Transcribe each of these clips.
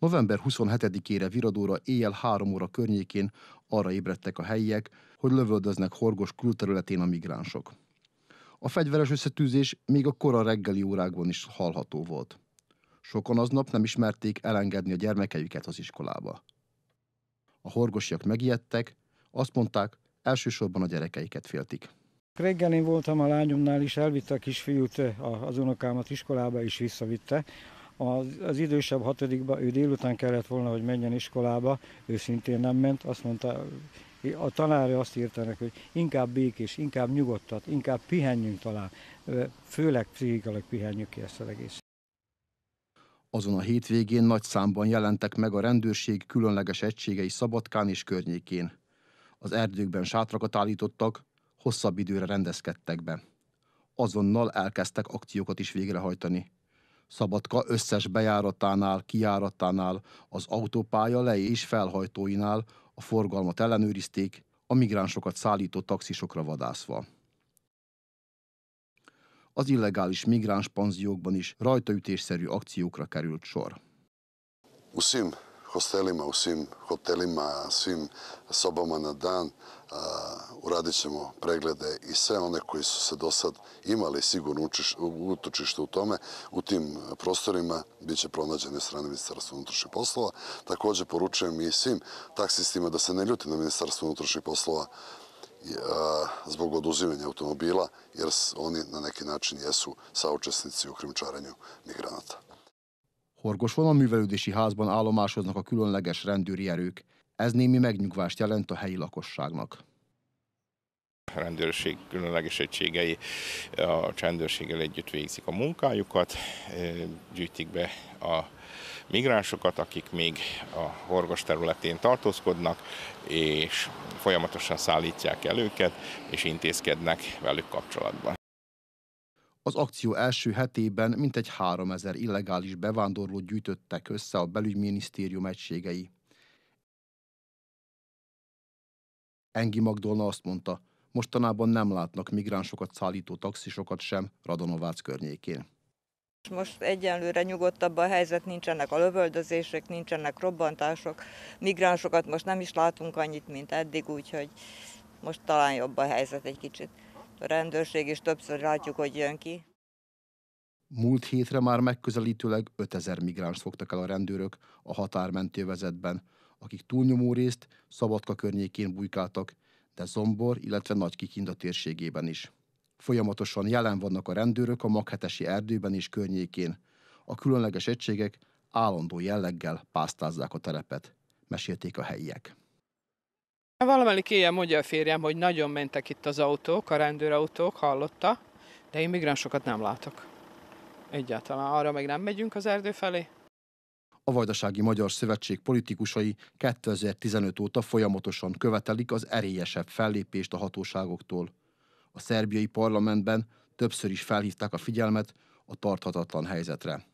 November 27-ére viradóra éjjel 3 óra környékén arra ébredtek a helyiek, hogy lövöldöznek Horgos külterületén a migránsok. A fegyveres összetűzés még a kora reggeli órákban is hallható volt. Sokan aznap nem ismerték elengedni a gyermekeiket az iskolába. A horgosiak megijedtek, azt mondták, elsősorban a gyerekeiket féltik. Reggel én voltam a lányomnál is, elvitte a kisfiút, az unokámat iskolába is visszavitte. Az, az idősebb hatodikba, ő délután kellett volna, hogy menjen iskolába, ő szintén nem ment, azt mondta, a tanárja azt írta neki, hogy inkább békés, inkább nyugodtat, inkább pihenjünk talán, főleg pszichikailag pihenjük ki ezt az egész. Azon a hétvégén nagy számban jelentek meg a rendőrség különleges egységei Szabadkán és környékén. Az erdőkben sátrakat állítottak, hosszabb időre rendezkedtek be. Azonnal elkezdtek akciókat is végrehajtani. Szabadka összes bejáratánál, kijáratánál, az autópálya le- és felhajtóinál a forgalmat ellenőrizték, a migránsokat szállító taxisokra vadászva. Az illegális migráns panziókban is rajtaütésszerű akciókra került sor. U svim hostelima, u svim hotelima, svim sobama na dan uradit ćemo preglede i sve one koji su se do sad imali sigurno utočište u tome, u tim prostorima bit će pronađene strane Ministarstva unutrašnjih poslova. Takođe poručujem i svim taksistima da se ne ljuti na Ministarstvo unutrašnjih poslova zbog oduzimanja automobila, jer oni na neki način jesu saučesnici u krimčaranju migranata. Horgoson a művelődési házban állomásoznak a különleges rendőri erők. Ez némi megnyugvást jelent a helyi lakosságnak. A rendőrség különleges egységei a csendőrséggel együtt végzik a munkájukat, gyűjtik be a migránsokat, akik még a Horgos területén tartózkodnak, és folyamatosan szállítják el őket, és intézkednek velük kapcsolatban. Az akció első hetében mintegy 3000 illegális bevándorlót gyűjtöttek össze a belügyminisztérium egységei. Engi Magdolna azt mondta, mostanában nem látnak migránsokat szállító taxisokat sem Radonovác környékén. Most egyenlőre nyugodtabb a helyzet, nincsenek a lövöldözések, nincsenek robbantások, migránsokat most nem is látunk annyit, mint eddig, úgyhogy most talán jobb a helyzet egy kicsit. Rendőrség is többször látjuk, hogy jön ki. Múlt hétre már megközelítőleg 5000 migráns fogtak el a rendőrök a határmentővezetben, akik túlnyomó részt Szabadka környékén bujkáltak, de Zombor, illetve Nagy Kikinda térségében is. Folyamatosan jelen vannak a rendőrök a maghetesi erdőben és környékén. A különleges egységek állandó jelleggel pásztázzák a terepet, mesélték a helyiek. Valamelyik éjjel mondja a férjem, hogy nagyon mentek itt az autók, a rendőrautók, hallotta, de én migránsokat nem látok. Egyáltalán arra meg nem megyünk az erdő felé. A Vajdasági Magyar Szövetség politikusai 2015 óta folyamatosan követelik az erélyesebb fellépést a hatóságoktól. A szerbiai parlamentben többször is felhívták a figyelmet a tarthatatlan helyzetre.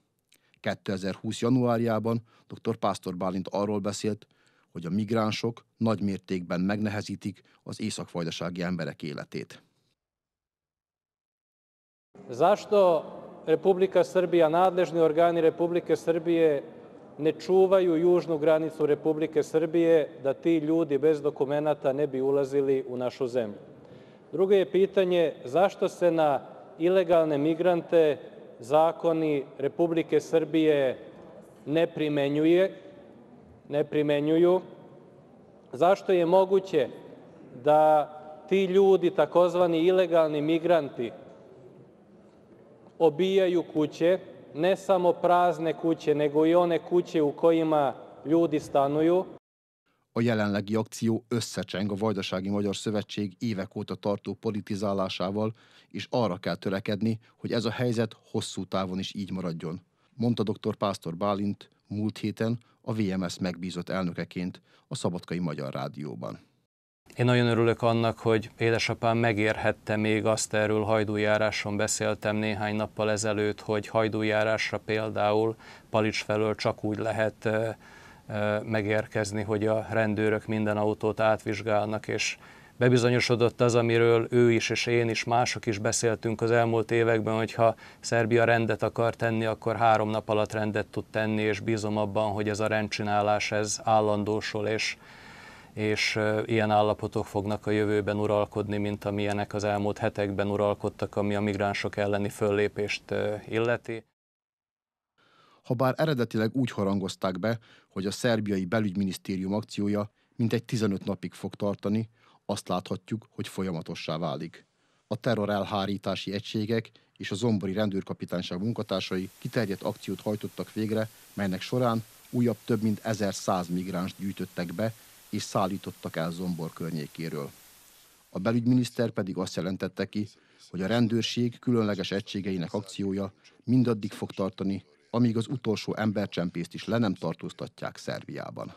2020. januárjában dr. Pásztor Bálint arról beszélt, hogy a migránsok nagy mértékben megnehezítik az északfajdasági emberek életét. Zašto Republika Srbija, nadležni organi Republike Srbije ne čuvaju južnu granicu Republike Srbije da ti ljudi bez dokumenata ne bi ulazili u našu zemlju? Drugo je pitanje zašto se na ilegalne migrante zakoni Republike Srbije ne primenjuje, ne primenjuju, zašto je moguće da ti ljudi, takozvani ilegalni migranti, obijaju kuće, ne samo prazne kuće, nego i one kuće u kojima ljudi stanuju. A jelenlegi akció összecseng a Vajdasági Magyar Szövetség évek óta tartó politizálásával, és arra kell törekedni, hogy ez a helyzet hosszú távon is így maradjon, mondta dr. Pásztor Bálint múlt héten a VMS megbízott elnökeként a Szabadkai Magyar Rádióban. Én nagyon örülök annak, hogy édesapám megérhette még azt, erről hajdújáráson beszéltem néhány nappal ezelőtt, hogy hajdújárásra például Palics felől csak úgy lehet megérkezni, hogy a rendőrök minden autót átvizsgálnak, és bebizonyosodott az, amiről ő is és én is, mások is beszéltünk az elmúlt években, hogy ha Szerbia rendet akar tenni, akkor három nap alatt rendet tud tenni, és bízom abban, hogy ez a rendcsinálás ez állandósul, és, és ilyen állapotok fognak a jövőben uralkodni, mint amilyenek az elmúlt hetekben uralkodtak, ami a migránsok elleni föllépést illeti. Habár eredetileg úgy harangozták be, hogy a szerbiai belügyminisztérium akciója mintegy 15 napig fog tartani, azt láthatjuk, hogy folyamatossá válik. A terror elhárítási egységek és a zombori rendőrkapitányság munkatársai kiterjedt akciót hajtottak végre, melynek során újabb több mint 1100 migráns gyűjtöttek be és szállítottak el Zombor környékéről. A belügyminiszter pedig azt jelentette ki, hogy a rendőrség különleges egységeinek akciója mindaddig fog tartani, amíg az utolsó embercsempészt is le nem tartóztatják Szerbiában.